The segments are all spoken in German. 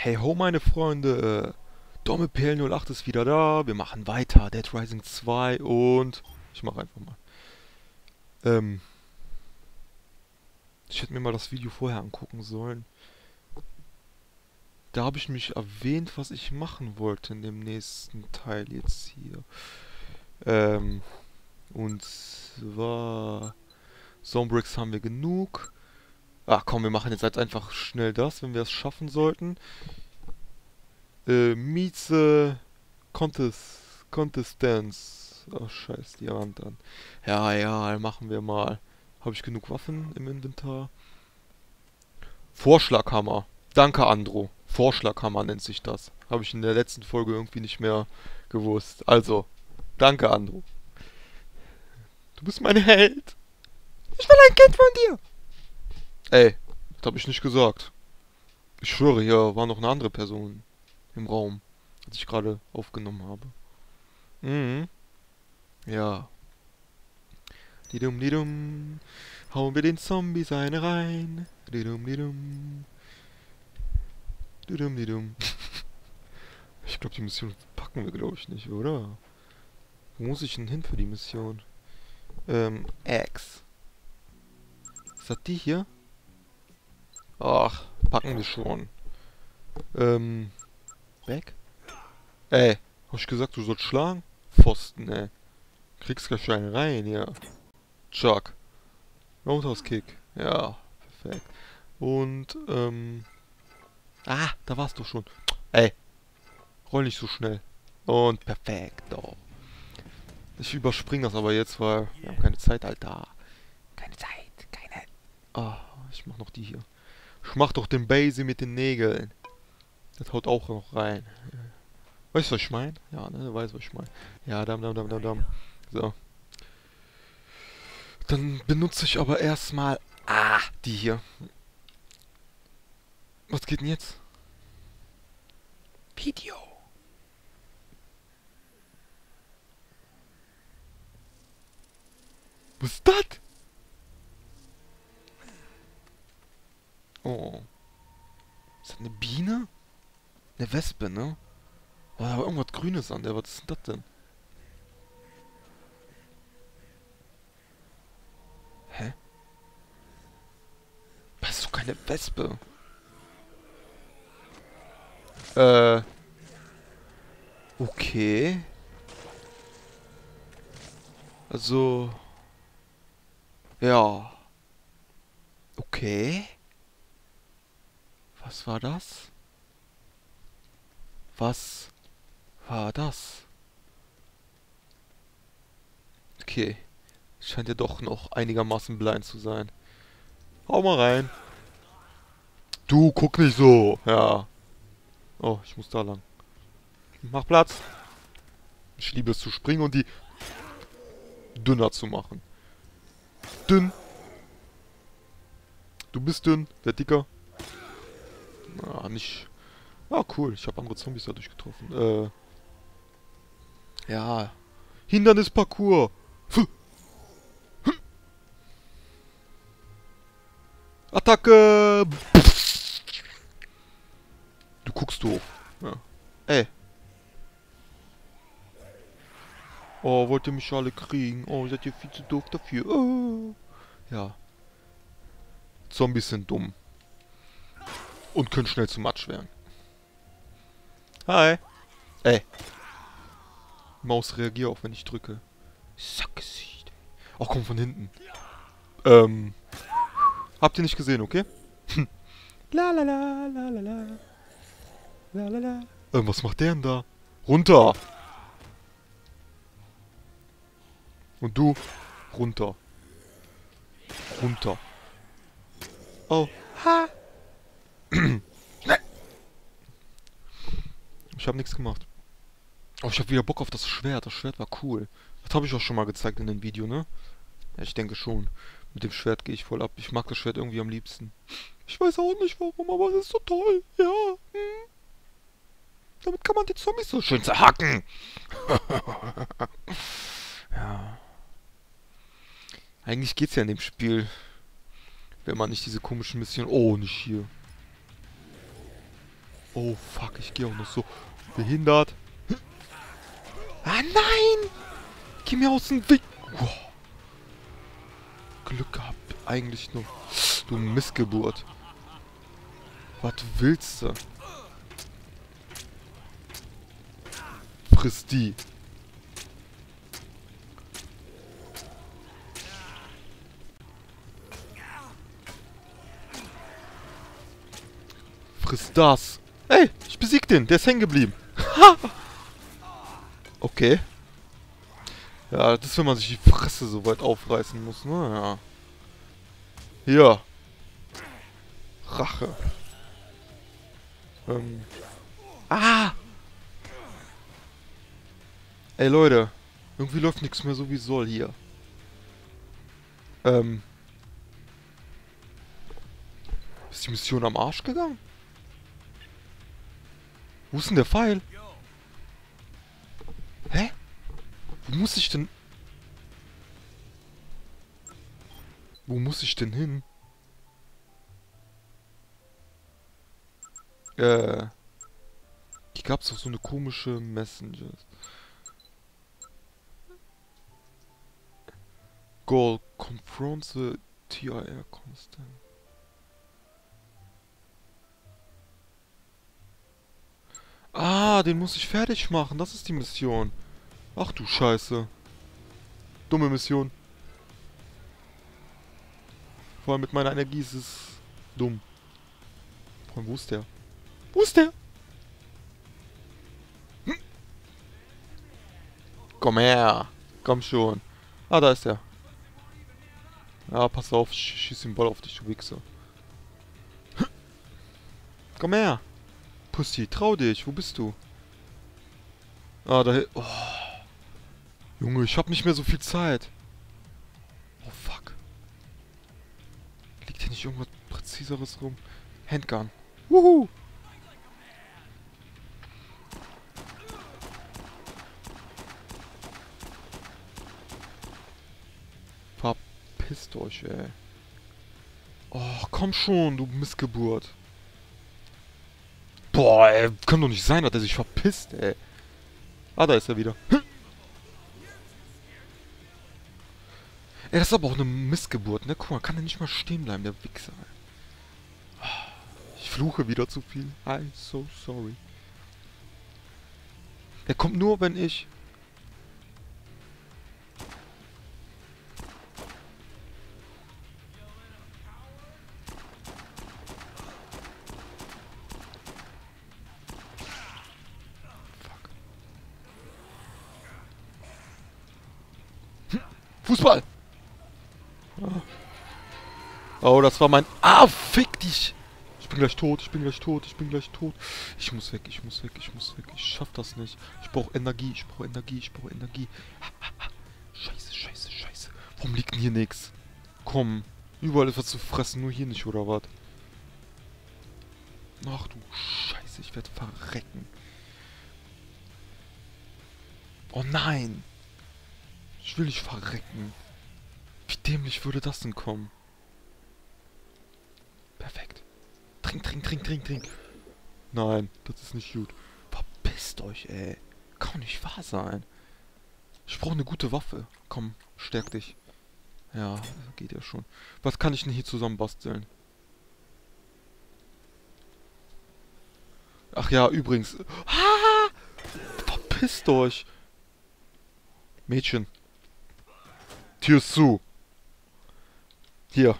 Hey ho, meine Freunde. Dommepl 08 ist wieder da. Wir machen weiter. Dead Rising 2 und... Ich mache einfach mal. Ähm... Ich hätte mir mal das Video vorher angucken sollen. Da habe ich mich erwähnt, was ich machen wollte in dem nächsten Teil jetzt hier. Ähm... Und zwar... Zonebricks haben wir genug. Ach komm, wir machen jetzt halt einfach schnell das, wenn wir es schaffen sollten. Äh, Mieze Contest, Contestance. Ach scheiß die Hand an. Ja, ja, machen wir mal. Habe ich genug Waffen im Inventar? Vorschlaghammer. Danke, Andro. Vorschlaghammer nennt sich das. Habe ich in der letzten Folge irgendwie nicht mehr gewusst. Also, danke, Andro. Du bist mein Held. Ich will ein Kind von dir. Ey, das habe ich nicht gesagt. Ich schwöre, hier war noch eine andere Person im Raum, als ich gerade aufgenommen habe. Mhm. Ja. Didum, didum. Hauen wir den Zombies eine rein. Didum, didum. Didum, didum. Ich glaube, die Mission packen wir, glaube ich, nicht, oder? Wo muss ich denn hin für die Mission? Ähm, X. Ist das die hier? Ach, packen wir schon. Ähm, weg? Ey, hab ich gesagt, du sollst schlagen? Pfosten, ey. Kriegst gleich einen rein, ja. Chuck. Roundhouse-Kick. Ja, perfekt. Und, ähm... Ah, da warst du schon. Ey, roll nicht so schnell. Und perfekt, oh. Ich überspringe das aber jetzt, weil wir haben keine Zeit, Alter. Keine Zeit, keine... Ah, oh, ich mach noch die hier. Ich mach doch den Basie mit den Nägeln. Das haut auch noch rein. Weißt du, was ich meine? Ja, ne? Du weißt, was ich meine. Ja, dam, dam, dam, dam, dam. So. Dann benutze ich aber erstmal... Ah, die hier. Was geht denn jetzt? Video. Was ist das? Oh. Ist das eine Biene? Eine Wespe, ne? Oh, da war irgendwas Grünes an der. Was ist denn das denn? Hä? Das ist doch keine Wespe. Äh. Okay. Also. Ja. Okay. Was war das? Was war das? Okay. Scheint ja doch noch einigermaßen blind zu sein. Hau mal rein. Du, guck nicht so. Ja. Oh, ich muss da lang. Mach Platz. Ich liebe es zu springen und die dünner zu machen. Dünn. Du bist dünn, der dicker. Ah, nicht... Ah, cool. Ich habe andere Zombies dadurch getroffen. Äh... Ja. Hindernisparcours. Attacke! Du guckst doof. Ja. Ey. Oh, wollt ihr mich alle kriegen? Oh, seid ihr viel zu doof dafür. Oh. Ja. Zombies sind dumm. Und können schnell zu Matsch werden. Hi. Ey. Maus, reagier auch, wenn ich drücke. Sackgesicht. Ach komm, von hinten. Ähm. Habt ihr nicht gesehen, okay? la la la la la la. La la la. Ähm, was macht der denn da? Runter! Und du? Runter. Runter. Oh. Ha! ich habe nichts gemacht. Oh, ich habe wieder Bock auf das Schwert. Das Schwert war cool. Das habe ich auch schon mal gezeigt in dem Video, ne? Ja, ich denke schon. Mit dem Schwert gehe ich voll ab. Ich mag das Schwert irgendwie am liebsten. Ich weiß auch nicht warum, aber es ist so toll. Ja. Hm. Damit kann man die Zombies so schön zerhacken. ja. Eigentlich geht's ja in dem Spiel. Wenn man nicht diese komischen Missionen... Oh, nicht hier. Oh, fuck, ich gehe auch noch so behindert. Ah, nein! Geh mir aus dem Weg. Wow. Glück gehabt. Eigentlich nur. Du Missgeburt. Was willst du? Friss die. Friss das. Ey, ich besieg den. Der ist hängen geblieben. okay. Ja, das ist, wenn man sich die Fresse so weit aufreißen muss, ne? Ja. Hier. Rache. Ähm. Ah! Ey, Leute. Irgendwie läuft nichts mehr so wie soll hier. Ähm. Ist die Mission am Arsch gegangen? Wo ist denn der Pfeil? Hä? Wo muss ich denn... Wo muss ich denn hin? Äh... Hier gab's doch so eine komische Messengers. Goal confronts the TIR constant. Ah, den muss ich fertig machen. Das ist die Mission. Ach du Scheiße. Dumme Mission. Vor allem mit meiner Energie ist es dumm. Vor allem, wo ist der? Wo ist der? Hm? Komm her. Komm schon. Ah, da ist er. Ja, pass auf. Schieß den Ball auf dich, du Wichser. Komm her. Pussy, trau dich. Wo bist du? Ah, da... Oh. Junge, ich hab nicht mehr so viel Zeit. Oh, fuck. Liegt hier nicht irgendwas Präziseres rum? Handgun. Wuhu! Verpisst euch, ey. Oh, komm schon, du Missgeburt. Boah, ey, kann doch nicht sein, dass er sich verpisst, ey. Ah, da ist er wieder. Hm. Ey, das ist aber auch eine Missgeburt, ne? Guck mal, kann er nicht mal stehen bleiben, der Wichser. Ich fluche wieder zu viel. I'm so sorry. Der kommt nur, wenn ich Fußball! Oh, das war mein... Ah, fick dich! Ich bin gleich tot, ich bin gleich tot, ich bin gleich tot. Ich muss weg, ich muss weg, ich muss weg. Ich schaff das nicht. Ich brauche Energie, ich brauche Energie, ich brauche Energie. Scheiße, scheiße, scheiße. Warum liegt denn hier nichts? Komm, überall ist was zu fressen, nur hier nicht, oder was? Ach du Scheiße, ich werde verrecken. Oh nein! Ich will nicht verrecken. Wie dämlich würde das denn kommen? Perfekt. Trink, trink, trink, trink, trink. Nein, das ist nicht gut. Verpisst euch, ey. Kann nicht wahr sein. Ich brauche eine gute Waffe. Komm, stärk dich. Ja, geht ja schon. Was kann ich denn hier zusammen basteln? Ach ja, übrigens. Ah, verpisst euch. Mädchen, Tür zu. Hier.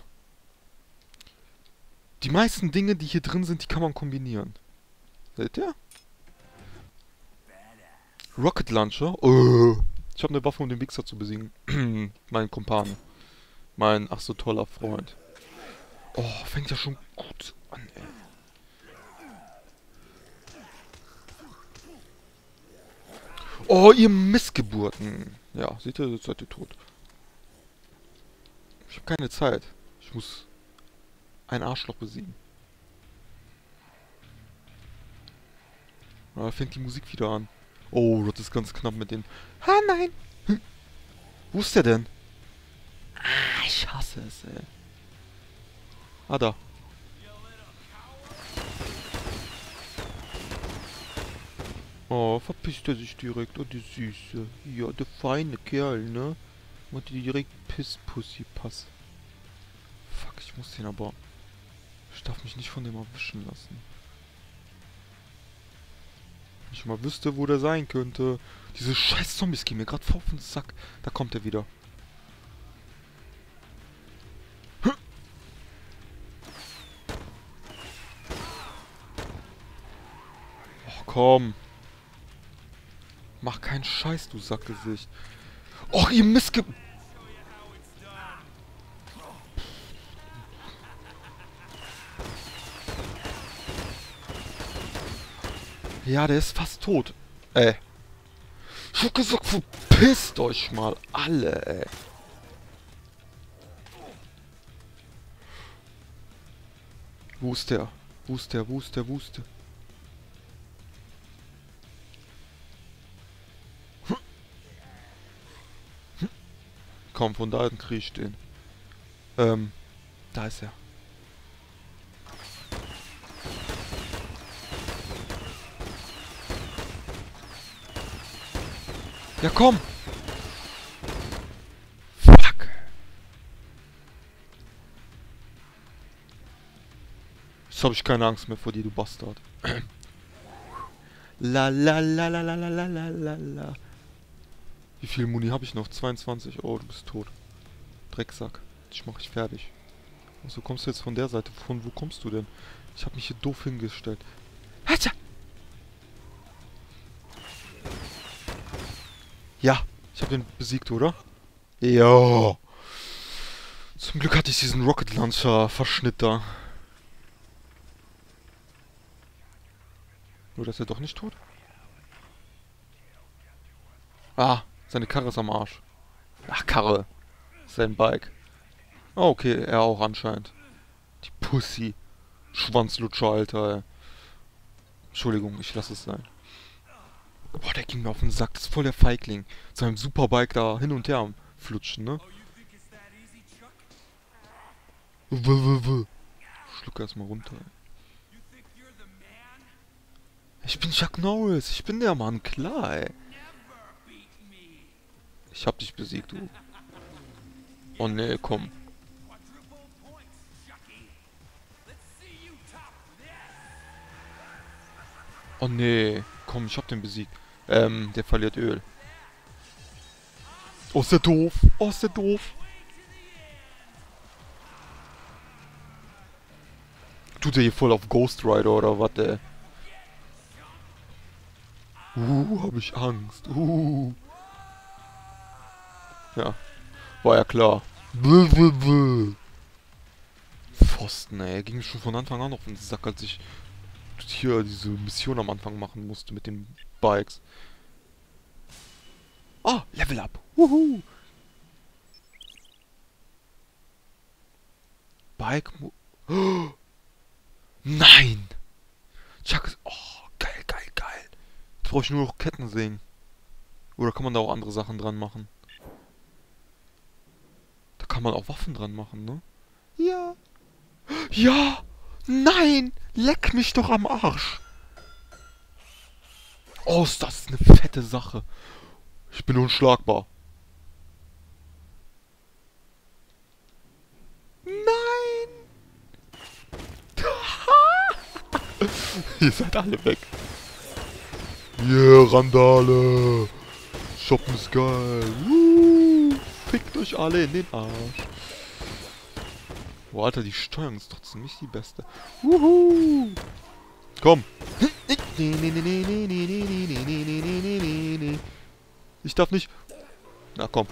Die meisten Dinge, die hier drin sind, die kann man kombinieren. Seht ihr? Rocket Launcher. Oh. Ich habe eine Waffe, um den Wichser zu besiegen. mein Kumpan. Mein ach so toller Freund. Oh, fängt ja schon gut an, ey. Oh, ihr Missgeburten. Ja, seht ihr, jetzt seid ihr tot. Ich habe keine Zeit. Ich muss ein Arschloch besiegen. Da fängt die Musik wieder an. Oh, das ist ganz knapp mit den... Ah, nein! Hm. Wo ist der denn? Ah, ich hasse es, ey. Ah, da. Oh, verpisst er sich direkt. Oh, der Süße. Ja, der feine Kerl, ne? Und die direkt Pisspussy Pass. Fuck, ich muss den aber... Ich darf mich nicht von dem erwischen lassen. Wenn ich mal wüsste, wo der sein könnte. Diese scheiß Zombies gehen mir gerade vor auf den Sack. Da kommt er wieder. Och, komm. Mach keinen Scheiß, du Sackgesicht. Och, ihr Missge... Ja, der ist fast tot. Ey. Ich hab gesagt, verpisst euch mal alle, ey. Wo ist der? Wo ist der? Wo ist der? Wo ist der? Komm, von da krieg ich den. Ähm, da ist er. Ja, komm! Fuck! Jetzt habe ich keine Angst mehr vor dir, du Bastard. la la la la la la la la la. Wie viel Muni habe ich noch? 22. Oh, du bist tot. Drecksack. Ich mache dich fertig. Also kommst du jetzt von der Seite? Von wo kommst du denn? Ich habe mich hier doof hingestellt. Hatcha! Ja, ich habe ihn besiegt, oder? Ja. Zum Glück hatte ich diesen Rocket Launcher Verschnitt da. Nur, dass er doch nicht tot? Ah, seine Karre ist am Arsch. Ach, Karre. Sein Bike. Oh, okay, er auch anscheinend. Die Pussy. Schwanzlutscher, Alter, ey. Entschuldigung, ich lasse es sein. Boah, der ging mir auf den Sack. Das ist voll der Feigling. Zu einem Superbike da hin und her am Flutschen, ne? Schluck erstmal runter. Ich bin Chuck Norris. Ich bin der Mann, klar, ey. Ich hab dich besiegt, du. Oh ne, komm. Oh nee, komm, ich hab den besiegt. Ähm, der verliert Öl. Oh, ist der doof. Oh, ist der doof. Tut er hier voll auf Ghost Rider oder was, ey? Uh, hab ich Angst. Uh. Ja, war ja klar. Pfosten, ey. Ging schon von Anfang an auf den Sack, als ich hier diese Mission am Anfang machen musste mit den Bikes. Oh, Level Up. Wuhu. Bike. Oh. Nein. Chuck ist... Oh, geil, geil, geil. Jetzt brauche ich nur noch Ketten sehen. Oder kann man da auch andere Sachen dran machen? Da kann man auch Waffen dran machen, ne? Ja. Ja! Nein! Leck mich doch am Arsch! Oh, ist das eine fette Sache. Ich bin unschlagbar. Nein! Ihr seid alle weg. Yeah, Randale! Shoppen ist geil. Woo! Fickt euch alle in den Arsch. Boah, Alter, die Steuerung ist trotzdem nicht die beste. Wuhu! Komm! Ich darf nicht... Na komm.